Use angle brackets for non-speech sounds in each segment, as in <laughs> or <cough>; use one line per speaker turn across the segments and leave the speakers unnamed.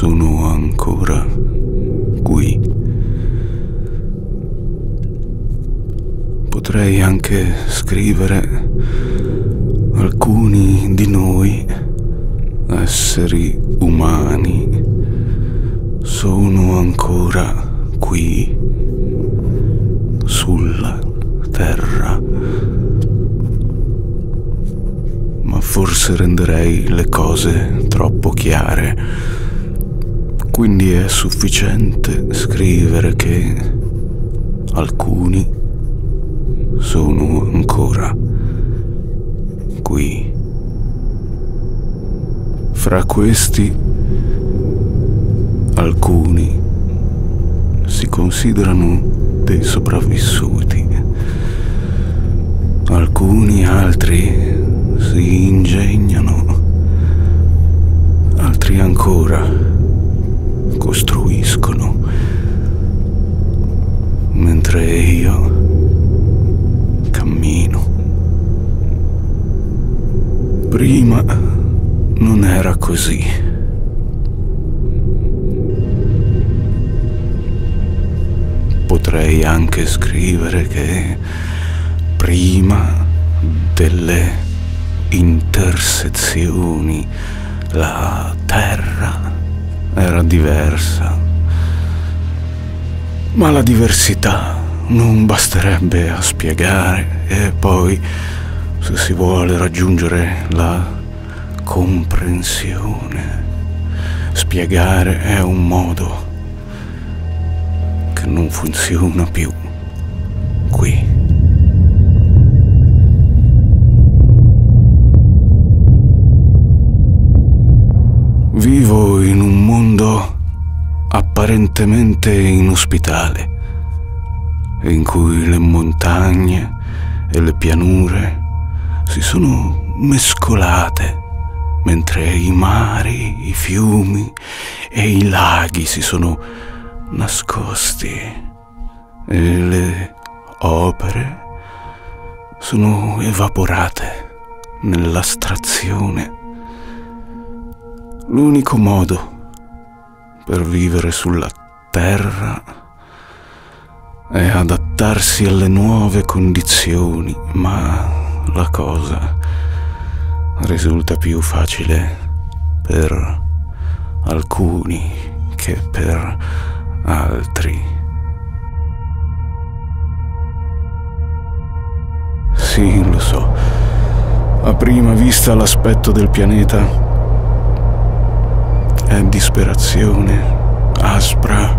sono ancora qui. Potrei anche scrivere alcuni di noi, esseri umani, sono ancora qui, sulla terra. Ma forse renderei le cose troppo chiare quindi è sufficiente scrivere che alcuni sono ancora qui. Fra questi, alcuni si considerano dei sopravvissuti, alcuni altri prima delle intersezioni la terra era diversa. Ma la diversità non basterebbe a spiegare e poi se si vuole raggiungere la comprensione. Spiegare è un modo che non funziona più qui. Vivo in un mondo apparentemente inospitale, in cui le montagne e le pianure si sono mescolate, mentre i mari, i fiumi e i laghi si sono nascosti e le opere sono evaporate nell'astrazione. L'unico modo per vivere sulla terra è adattarsi alle nuove condizioni, ma la cosa risulta più facile per alcuni che per altri. Sì, lo so. A prima vista l'aspetto del pianeta è disperazione, aspra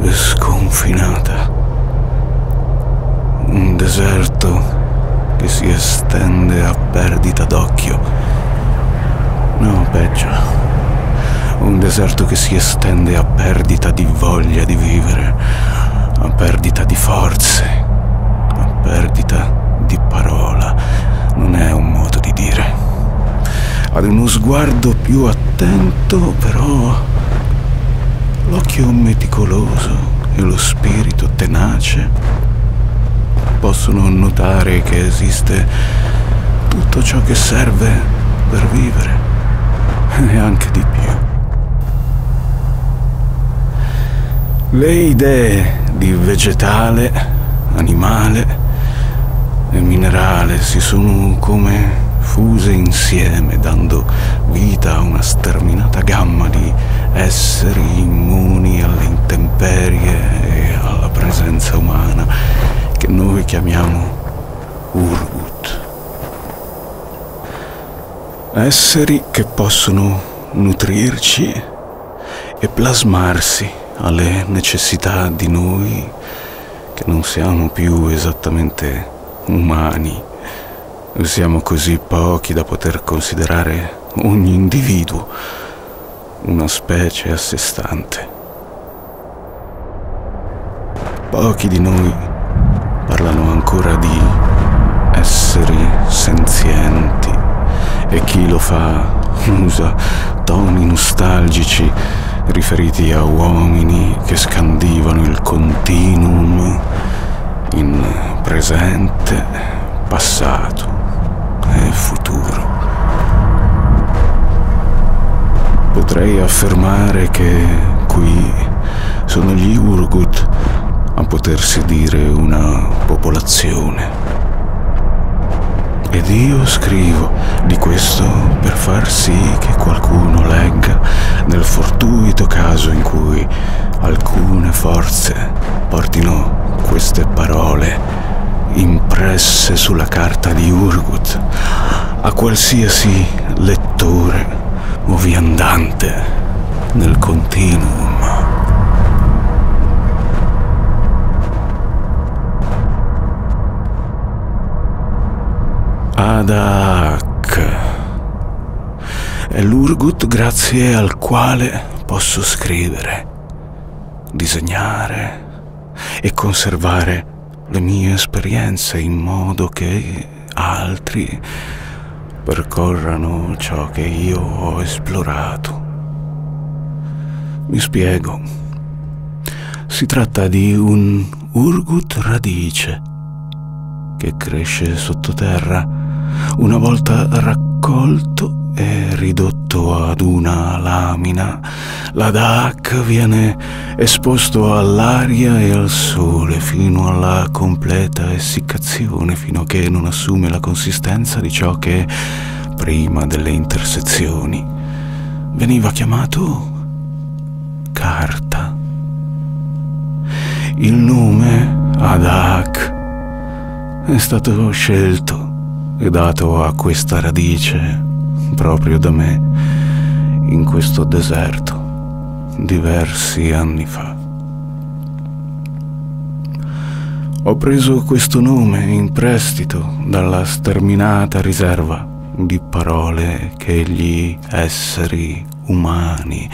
e sconfinata. Un deserto che si estende a perdita d'occhio. No, peggio. Un deserto che si estende a perdita di voglia di vivere, a perdita di forze, a perdita di parola. Non è un modo di dire. Ad uno sguardo più attento, però, l'occhio meticoloso e lo spirito tenace possono notare che esiste tutto ciò che serve per vivere <laughs> e anche di più. Le idee di vegetale, animale e minerale si sono come fuse insieme, dando vita a una sterminata gamma di esseri immuni alle intemperie e alla presenza umana che noi chiamiamo Urgut. Esseri che possono nutrirci e plasmarsi alle necessità di noi che non siamo più esattamente umani. Siamo così pochi da poter considerare ogni individuo una specie a sé stante. Pochi di noi parlano ancora di esseri senzienti e chi lo fa usa toni nostalgici riferiti a uomini che scandivano il continuum in presente, passato e futuro. Potrei affermare che qui sono gli Urgut a potersi dire una popolazione. Ed io scrivo di questo per far sì che qualcuno legga nel fortuito caso in cui alcune forze portino queste parole impresse sulla carta di Urgut a qualsiasi lettore o viandante nel continuum. Adak è l'Urgut grazie al quale posso scrivere, disegnare e conservare le mie esperienze in modo che altri percorrano ciò che io ho esplorato. Mi spiego. Si tratta di un Urgut radice che cresce sottoterra una volta raccolto e ridotto ad una lamina, la DAC viene esposto all'aria e al sole fino alla completa essiccazione, fino a che non assume la consistenza di ciò che, prima delle intersezioni, veniva chiamato carta. Il nome Adak è stato scelto e dato a questa radice proprio da me in questo deserto diversi anni fa. Ho preso questo nome in prestito dalla sterminata riserva di parole che gli esseri umani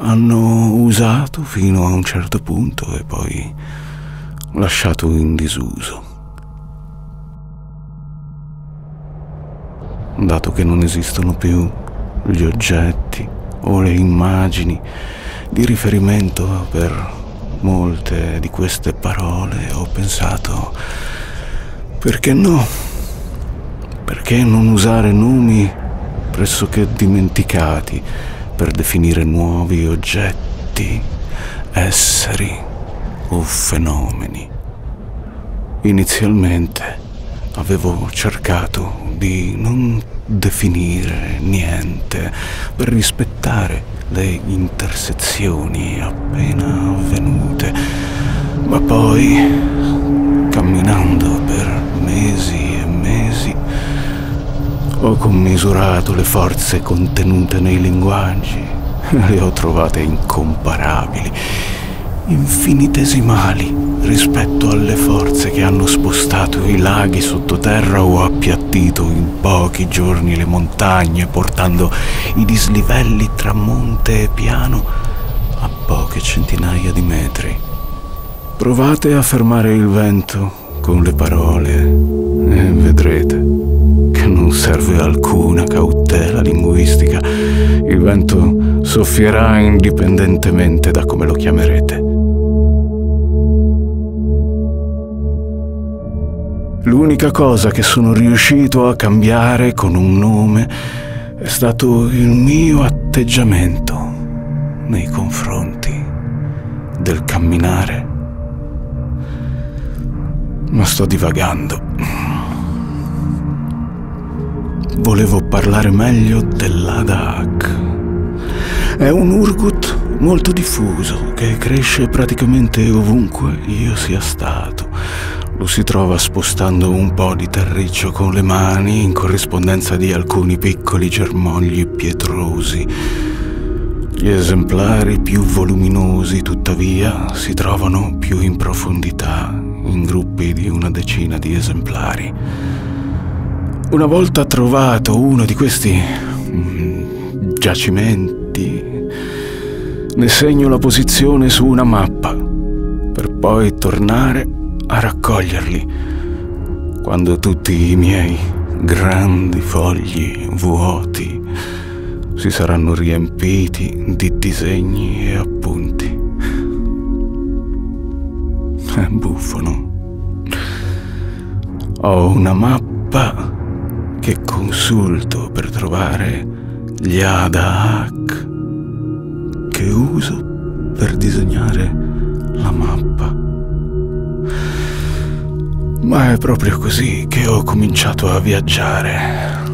hanno usato fino a un certo punto e poi lasciato in disuso. Dato che non esistono più gli oggetti o le immagini di riferimento per molte di queste parole, ho pensato, perché no? Perché non usare nomi pressoché dimenticati per definire nuovi oggetti, esseri o fenomeni? Inizialmente avevo cercato di non definire niente per rispettare le intersezioni appena avvenute, ma poi, camminando per mesi e mesi, ho commisurato le forze contenute nei linguaggi, le ho trovate incomparabili infinitesimali rispetto alle forze che hanno spostato i laghi sottoterra o appiattito in pochi giorni le montagne, portando i dislivelli tra monte e piano a poche centinaia di metri. Provate a fermare il vento con le parole e vedrete che non serve alcuna cautela linguistica. Il vento soffierà indipendentemente da come lo chiamerete. L'unica cosa che sono riuscito a cambiare con un nome è stato il mio atteggiamento nei confronti del camminare. Ma sto divagando. Volevo parlare meglio dell'Adak. È un Urgut molto diffuso che cresce praticamente ovunque io sia stato lo si trova spostando un po' di terriccio con le mani in corrispondenza di alcuni piccoli germogli pietrosi. Gli esemplari più voluminosi, tuttavia, si trovano più in profondità, in gruppi di una decina di esemplari. Una volta trovato uno di questi mm, giacimenti, ne segno la posizione su una mappa, per poi tornare a raccoglierli quando tutti i miei grandi fogli vuoti si saranno riempiti di disegni e appunti. È buffo, no? Ho una mappa che consulto per trovare gli Adak che uso per disegnare la mappa Ma è proprio così che ho cominciato a viaggiare.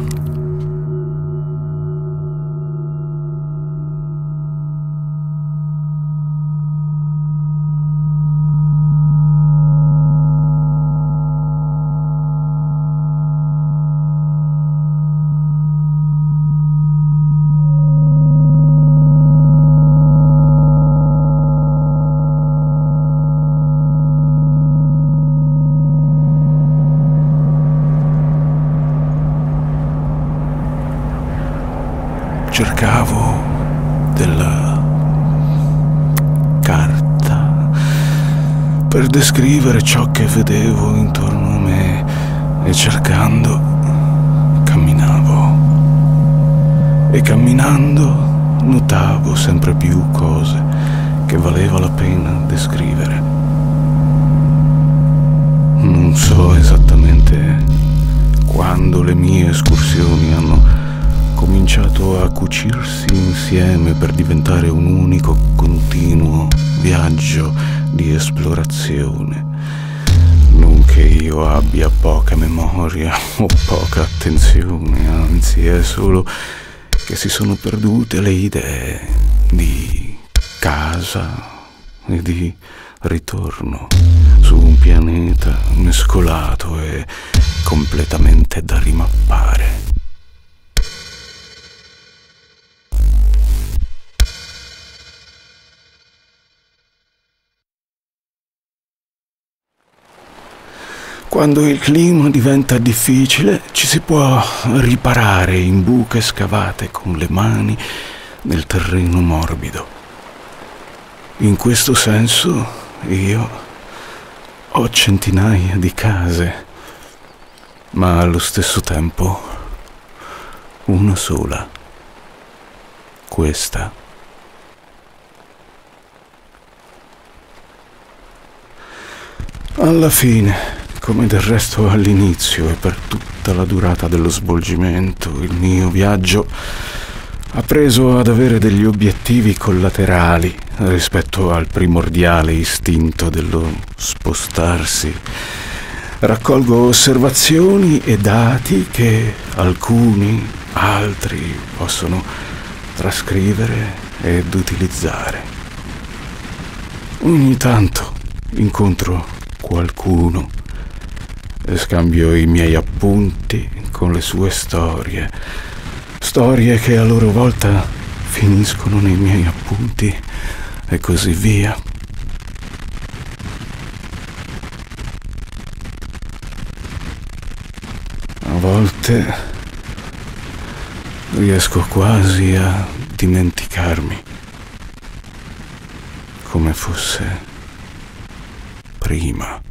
Cercavo della carta per descrivere ciò che vedevo intorno a me e cercando camminavo e camminando notavo sempre più cose che valeva la pena descrivere. Cucirsi insieme per diventare un unico continuo viaggio di esplorazione. Non che io abbia poca memoria <laughs> o poca attenzione, anzi è solo che si sono perdute le idee di casa e di ritorno su un pianeta mescolato e completamente da rimappare. Quando il clima diventa difficile ci si può riparare in buche scavate con le mani nel terreno morbido. In questo senso io ho centinaia di case, ma allo stesso tempo una sola. Questa. Alla fine come del resto all'inizio e per tutta la durata dello svolgimento, il mio viaggio ha preso ad avere degli obiettivi collaterali rispetto al primordiale istinto dello spostarsi. Raccolgo osservazioni e dati che alcuni, altri possono trascrivere ed utilizzare. Ogni tanto incontro qualcuno scambio i miei appunti con le sue storie, storie che a loro volta finiscono nei miei appunti e così via. A volte riesco quasi a dimenticarmi come fosse prima.